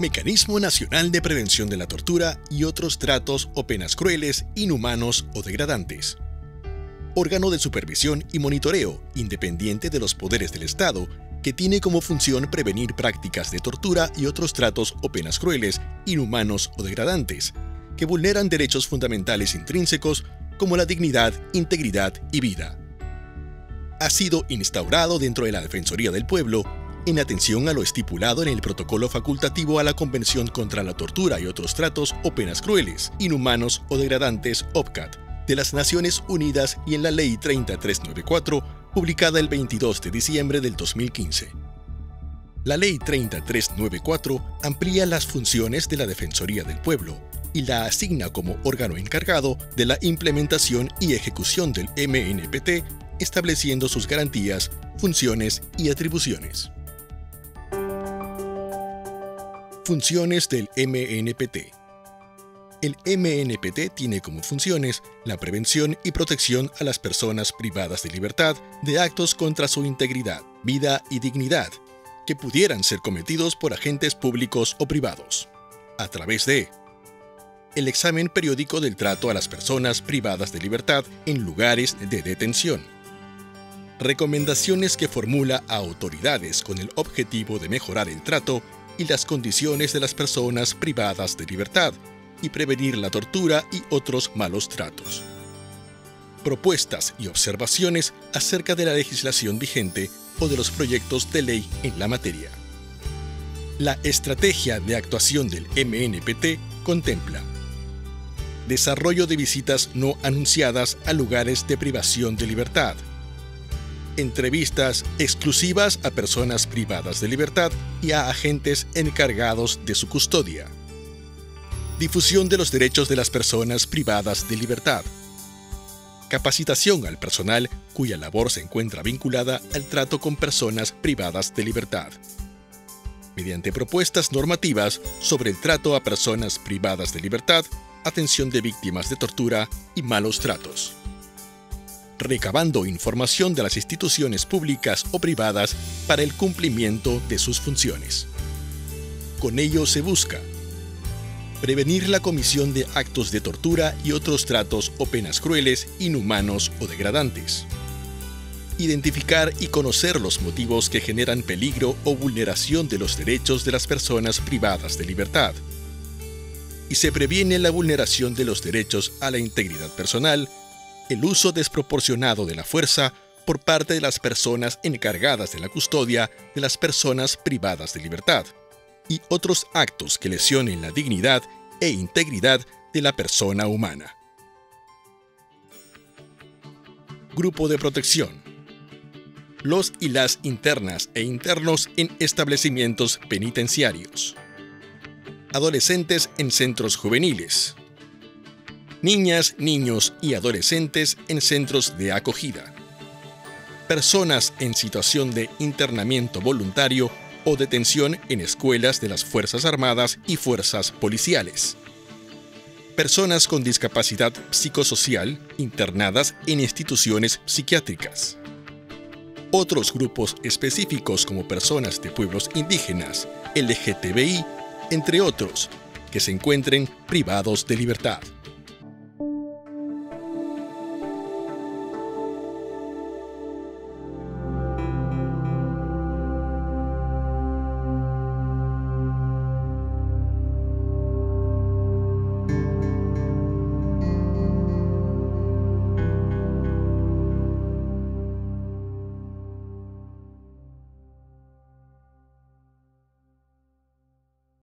Mecanismo Nacional de Prevención de la Tortura y otros tratos o penas crueles, inhumanos o degradantes. Órgano de supervisión y monitoreo independiente de los poderes del Estado que tiene como función prevenir prácticas de tortura y otros tratos o penas crueles, inhumanos o degradantes, que vulneran derechos fundamentales intrínsecos como la dignidad, integridad y vida. Ha sido instaurado dentro de la Defensoría del Pueblo en atención a lo estipulado en el protocolo facultativo a la Convención contra la Tortura y otros tratos o penas crueles, inhumanos o degradantes OPCAT de las Naciones Unidas y en la Ley 3394, publicada el 22 de diciembre del 2015. La Ley 3394 amplía las funciones de la Defensoría del Pueblo y la asigna como órgano encargado de la implementación y ejecución del MNPT, estableciendo sus garantías, funciones y atribuciones. Funciones del MNPT. El MNPT tiene como funciones la prevención y protección a las personas privadas de libertad de actos contra su integridad, vida y dignidad, que pudieran ser cometidos por agentes públicos o privados, a través de el examen periódico del trato a las personas privadas de libertad en lugares de detención, recomendaciones que formula a autoridades con el objetivo de mejorar el trato y las condiciones de las personas privadas de libertad y prevenir la tortura y otros malos tratos. Propuestas y observaciones acerca de la legislación vigente o de los proyectos de ley en la materia. La estrategia de actuación del MNPT contempla desarrollo de visitas no anunciadas a lugares de privación de libertad, entrevistas exclusivas a personas privadas de libertad y a agentes encargados de su custodia. Difusión de los derechos de las personas privadas de libertad. Capacitación al personal cuya labor se encuentra vinculada al trato con personas privadas de libertad. Mediante propuestas normativas sobre el trato a personas privadas de libertad, atención de víctimas de tortura y malos tratos recabando información de las instituciones públicas o privadas para el cumplimiento de sus funciones. Con ello se busca prevenir la comisión de actos de tortura y otros tratos o penas crueles, inhumanos o degradantes. Identificar y conocer los motivos que generan peligro o vulneración de los derechos de las personas privadas de libertad. Y se previene la vulneración de los derechos a la integridad personal, el uso desproporcionado de la fuerza por parte de las personas encargadas de la custodia de las personas privadas de libertad y otros actos que lesionen la dignidad e integridad de la persona humana. Grupo de protección. Los y las internas e internos en establecimientos penitenciarios. Adolescentes en centros juveniles niñas, niños y adolescentes en centros de acogida, personas en situación de internamiento voluntario o detención en escuelas de las Fuerzas Armadas y Fuerzas Policiales, personas con discapacidad psicosocial internadas en instituciones psiquiátricas, otros grupos específicos como personas de pueblos indígenas, LGTBI, entre otros, que se encuentren privados de libertad.